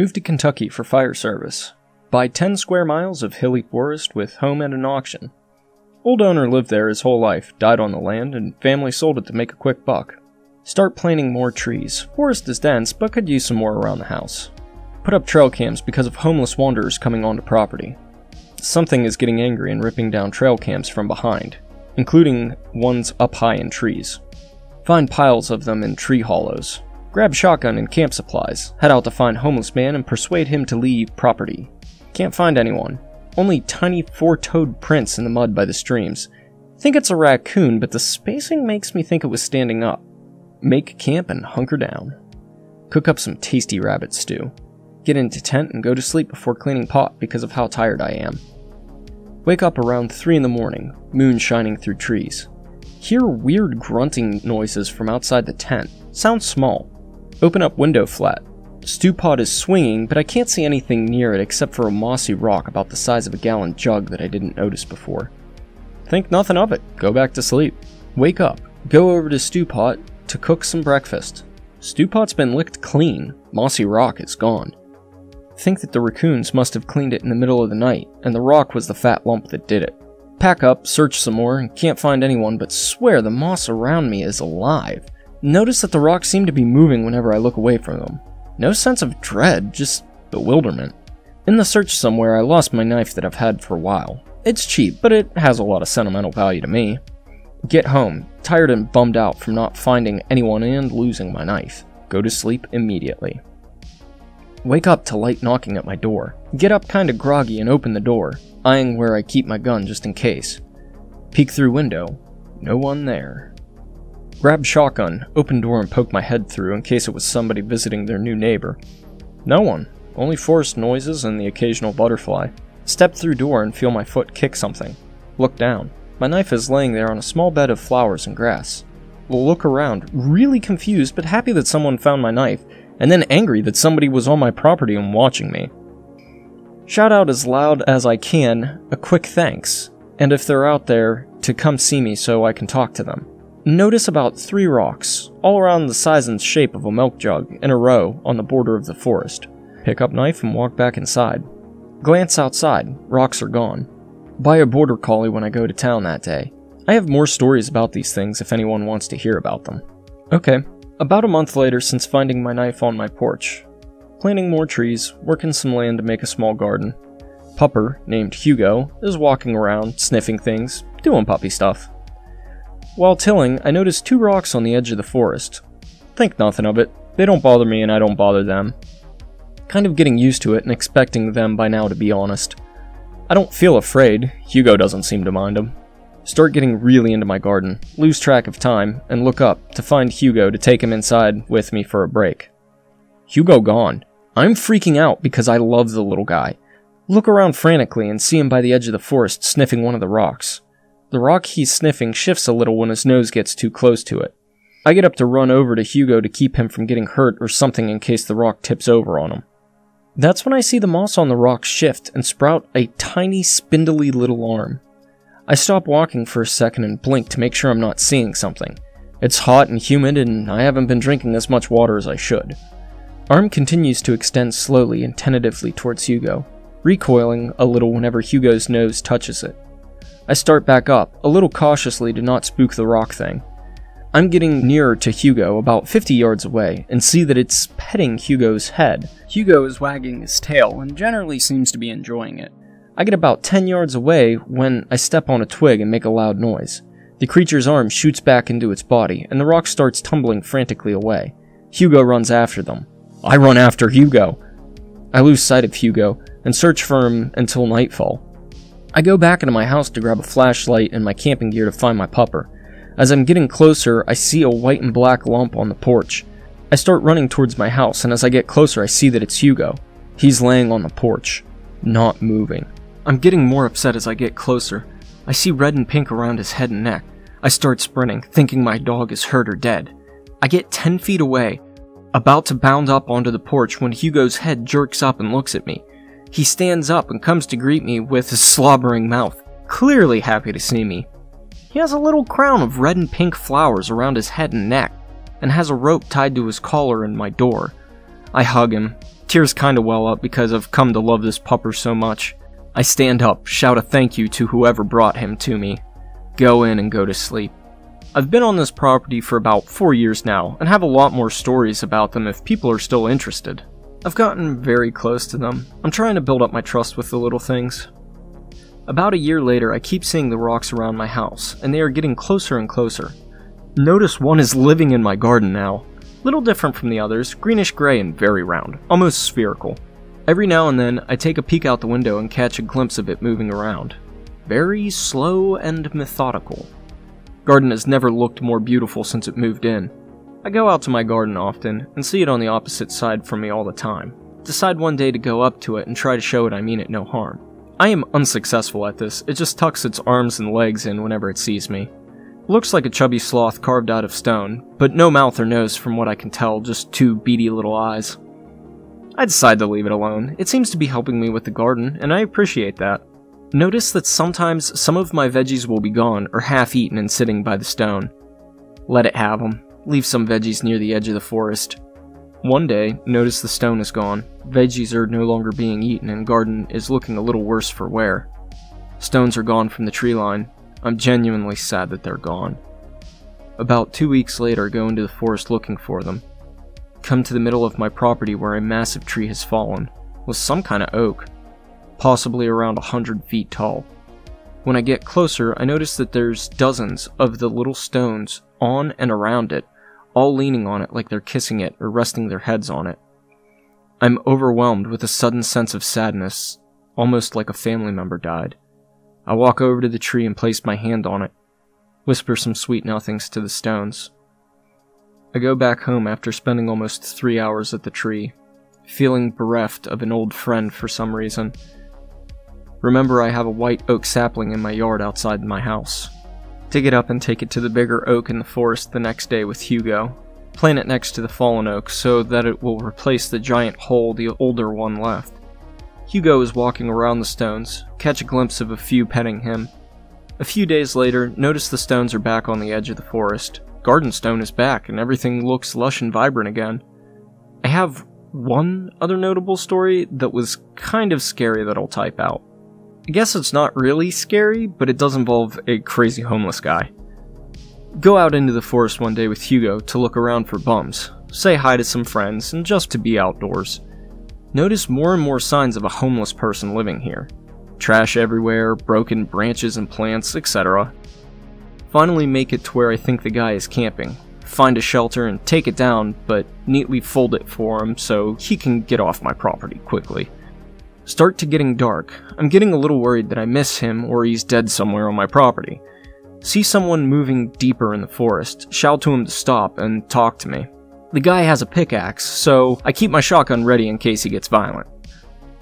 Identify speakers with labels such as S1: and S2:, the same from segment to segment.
S1: Moved to Kentucky for fire service. Buy 10 square miles of hilly forest with home at an auction. Old owner lived there his whole life, died on the land, and family sold it to make a quick buck. Start planting more trees. Forest is dense, but could use some more around the house. Put up trail cams because of homeless wanderers coming onto property. Something is getting angry and ripping down trail cams from behind, including ones up high in trees. Find piles of them in tree hollows. Grab shotgun and camp supplies, head out to find homeless man and persuade him to leave property. Can't find anyone. Only tiny four-toed prints in the mud by the streams. Think it's a raccoon, but the spacing makes me think it was standing up. Make camp and hunker down. Cook up some tasty rabbit stew. Get into tent and go to sleep before cleaning pot because of how tired I am. Wake up around 3 in the morning, moon shining through trees. Hear weird grunting noises from outside the tent. Sounds small. Open up window flat. Stew pot is swinging, but I can't see anything near it except for a mossy rock about the size of a gallon jug that I didn't notice before. Think nothing of it. Go back to sleep. Wake up. Go over to stew pot to cook some breakfast. Stew pot's been licked clean. Mossy rock is gone. Think that the raccoons must have cleaned it in the middle of the night, and the rock was the fat lump that did it. Pack up, search some more, and can't find anyone, but swear the moss around me is alive. Notice that the rocks seem to be moving whenever I look away from them. No sense of dread, just bewilderment. In the search somewhere, I lost my knife that I've had for a while. It's cheap, but it has a lot of sentimental value to me. Get home, tired and bummed out from not finding anyone and losing my knife. Go to sleep immediately. Wake up to light knocking at my door. Get up kinda groggy and open the door, eyeing where I keep my gun just in case. Peek through window. No one there. Grab shotgun, open door and poke my head through in case it was somebody visiting their new neighbor. No one. Only forest noises and the occasional butterfly. Step through door and feel my foot kick something. Look down. My knife is laying there on a small bed of flowers and grass. Look around, really confused but happy that someone found my knife and then angry that somebody was on my property and watching me. Shout out as loud as I can a quick thanks, and if they're out there, to come see me so I can talk to them. Notice about three rocks, all around the size and shape of a milk jug, in a row on the border of the forest. Pick up knife and walk back inside. Glance outside, rocks are gone. Buy a border collie when I go to town that day. I have more stories about these things if anyone wants to hear about them. Okay, about a month later since finding my knife on my porch. Planting more trees, working some land to make a small garden. Pupper, named Hugo, is walking around, sniffing things, doing puppy stuff. While tilling, I noticed two rocks on the edge of the forest. Think nothing of it. They don't bother me and I don't bother them. Kind of getting used to it and expecting them by now to be honest. I don't feel afraid, Hugo doesn't seem to mind them. Start getting really into my garden, lose track of time, and look up to find Hugo to take him inside with me for a break. Hugo gone. I'm freaking out because I love the little guy. Look around frantically and see him by the edge of the forest sniffing one of the rocks. The rock he's sniffing shifts a little when his nose gets too close to it. I get up to run over to Hugo to keep him from getting hurt or something in case the rock tips over on him. That's when I see the moss on the rock shift and sprout a tiny, spindly little arm. I stop walking for a second and blink to make sure I'm not seeing something. It's hot and humid, and I haven't been drinking as much water as I should. Arm continues to extend slowly and tentatively towards Hugo, recoiling a little whenever Hugo's nose touches it. I start back up, a little cautiously to not spook the rock thing. I'm getting nearer to Hugo, about 50 yards away, and see that it's petting Hugo's head. Hugo is wagging his tail and generally seems to be enjoying it. I get about 10 yards away when I step on a twig and make a loud noise. The creature's arm shoots back into its body, and the rock starts tumbling frantically away. Hugo runs after them. I run after Hugo. I lose sight of Hugo and search for him until nightfall. I go back into my house to grab a flashlight and my camping gear to find my pupper. As I'm getting closer, I see a white and black lump on the porch. I start running towards my house, and as I get closer, I see that it's Hugo. He's laying on the porch, not moving. I'm getting more upset as I get closer. I see red and pink around his head and neck. I start sprinting, thinking my dog is hurt or dead. I get 10 feet away, about to bound up onto the porch when Hugo's head jerks up and looks at me. He stands up and comes to greet me with his slobbering mouth, clearly happy to see me. He has a little crown of red and pink flowers around his head and neck, and has a rope tied to his collar in my door. I hug him, Tears kinda well up because I've come to love this pupper so much. I stand up, shout a thank you to whoever brought him to me, go in and go to sleep. I've been on this property for about 4 years now, and have a lot more stories about them if people are still interested. I've gotten very close to them. I'm trying to build up my trust with the little things. About a year later, I keep seeing the rocks around my house, and they are getting closer and closer. Notice one is living in my garden now. Little different from the others, greenish gray and very round, almost spherical. Every now and then, I take a peek out the window and catch a glimpse of it moving around. Very slow and methodical. Garden has never looked more beautiful since it moved in. I go out to my garden often and see it on the opposite side from me all the time. Decide one day to go up to it and try to show it I mean it no harm. I am unsuccessful at this, it just tucks its arms and legs in whenever it sees me. Looks like a chubby sloth carved out of stone, but no mouth or nose from what I can tell, just two beady little eyes. I decide to leave it alone. It seems to be helping me with the garden, and I appreciate that. Notice that sometimes some of my veggies will be gone or half eaten and sitting by the stone. Let it have them. Leave some veggies near the edge of the forest. One day, notice the stone is gone. Veggies are no longer being eaten and garden is looking a little worse for wear. Stones are gone from the tree line. I'm genuinely sad that they're gone. About two weeks later, go into the forest looking for them. Come to the middle of my property where a massive tree has fallen, with some kind of oak, possibly around a hundred feet tall. When I get closer, I notice that there's dozens of the little stones on and around it, all leaning on it like they're kissing it or resting their heads on it. I'm overwhelmed with a sudden sense of sadness, almost like a family member died. I walk over to the tree and place my hand on it, whisper some sweet nothings to the stones. I go back home after spending almost three hours at the tree, feeling bereft of an old friend for some reason. Remember, I have a white oak sapling in my yard outside my house. Dig it up and take it to the bigger oak in the forest the next day with Hugo. Plant it next to the fallen oak so that it will replace the giant hole the older one left. Hugo is walking around the stones, catch a glimpse of a few petting him. A few days later, notice the stones are back on the edge of the forest. Garden stone is back and everything looks lush and vibrant again. I have one other notable story that was kind of scary that I'll type out. I guess it's not really scary, but it does involve a crazy homeless guy. Go out into the forest one day with Hugo to look around for bums, say hi to some friends, and just to be outdoors. Notice more and more signs of a homeless person living here. Trash everywhere, broken branches and plants, etc. Finally make it to where I think the guy is camping. Find a shelter and take it down, but neatly fold it for him so he can get off my property quickly. Start to getting dark. I'm getting a little worried that I miss him or he's dead somewhere on my property. See someone moving deeper in the forest, shout to him to stop, and talk to me. The guy has a pickaxe, so I keep my shotgun ready in case he gets violent.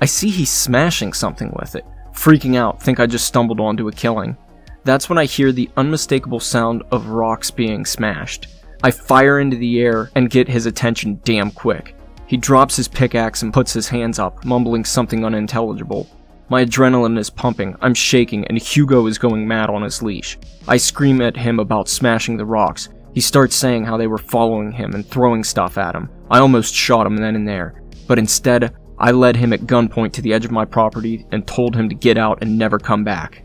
S1: I see he's smashing something with it. Freaking out, think I just stumbled onto a killing. That's when I hear the unmistakable sound of rocks being smashed. I fire into the air and get his attention damn quick. He drops his pickaxe and puts his hands up, mumbling something unintelligible. My adrenaline is pumping, I'm shaking, and Hugo is going mad on his leash. I scream at him about smashing the rocks. He starts saying how they were following him and throwing stuff at him. I almost shot him then and there, but instead, I led him at gunpoint to the edge of my property and told him to get out and never come back.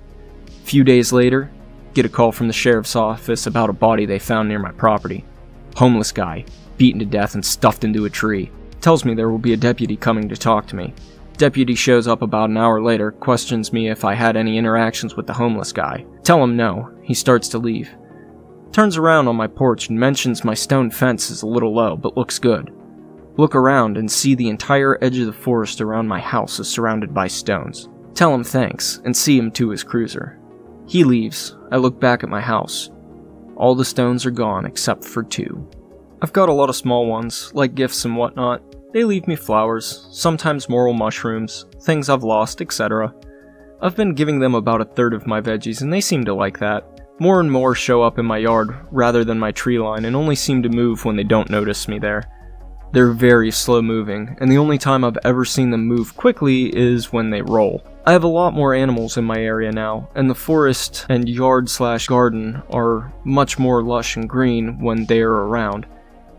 S1: Few days later, get a call from the sheriff's office about a body they found near my property. Homeless guy, beaten to death and stuffed into a tree tells me there will be a deputy coming to talk to me. Deputy shows up about an hour later, questions me if I had any interactions with the homeless guy. Tell him no. He starts to leave. Turns around on my porch and mentions my stone fence is a little low, but looks good. Look around and see the entire edge of the forest around my house is surrounded by stones. Tell him thanks, and see him to his cruiser. He leaves. I look back at my house. All the stones are gone except for two. I've got a lot of small ones, like gifts and whatnot, they leave me flowers, sometimes morel mushrooms, things I've lost, etc. I've been giving them about a third of my veggies and they seem to like that. More and more show up in my yard rather than my tree line and only seem to move when they don't notice me there. They're very slow moving, and the only time I've ever seen them move quickly is when they roll. I have a lot more animals in my area now, and the forest and yard slash garden are much more lush and green when they are around.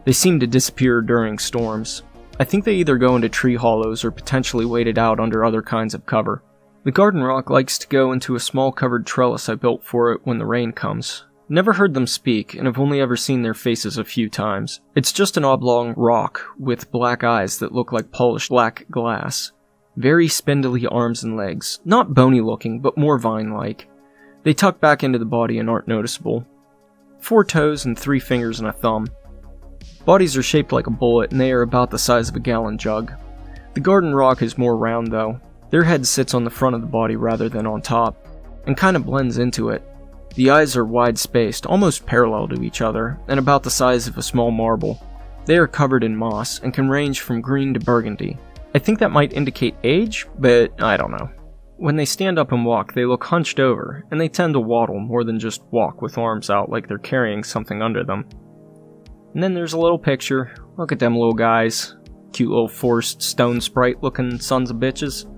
S1: They seem to disappear during storms. I think they either go into tree hollows or potentially wait it out under other kinds of cover. The garden rock likes to go into a small covered trellis I built for it when the rain comes. Never heard them speak, and have only ever seen their faces a few times. It's just an oblong rock with black eyes that look like polished black glass. Very spindly arms and legs, not bony looking, but more vine like. They tuck back into the body and aren't noticeable. Four toes and three fingers and a thumb. Bodies are shaped like a bullet and they are about the size of a gallon jug. The garden rock is more round though. Their head sits on the front of the body rather than on top, and kind of blends into it. The eyes are wide spaced, almost parallel to each other, and about the size of a small marble. They are covered in moss and can range from green to burgundy. I think that might indicate age, but I don't know. When they stand up and walk, they look hunched over, and they tend to waddle more than just walk with arms out like they're carrying something under them. And then there's a little picture. Look at them little guys. Cute little forced stone sprite looking sons of bitches.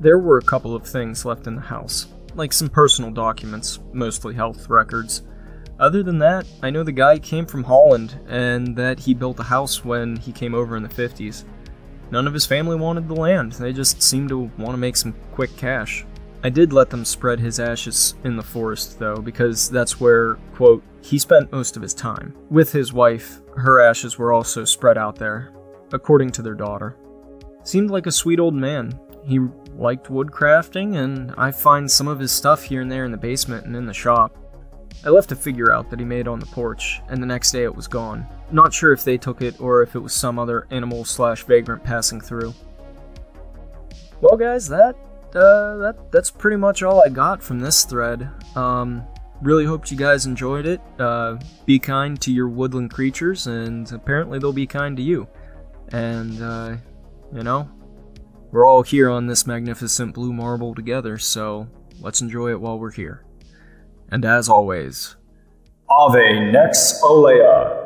S1: There were a couple of things left in the house, like some personal documents, mostly health records. Other than that, I know the guy came from Holland and that he built a house when he came over in the 50s. None of his family wanted the land, they just seemed to want to make some quick cash. I did let them spread his ashes in the forest, though, because that's where, quote, he spent most of his time. With his wife, her ashes were also spread out there, according to their daughter. Seemed like a sweet old man. He liked woodcrafting, and I find some of his stuff here and there in the basement and in the shop. I left a figure out that he made on the porch, and the next day it was gone. Not sure if they took it or if it was some other animal slash vagrant passing through. Well, guys, that uh, that that's pretty much all I got from this thread. Um, really hoped you guys enjoyed it. Uh, be kind to your woodland creatures, and apparently they'll be kind to you. And uh, you know, we're all here on this magnificent blue marble together, so let's enjoy it while we're here. And as always,
S2: Ave Nex Olea.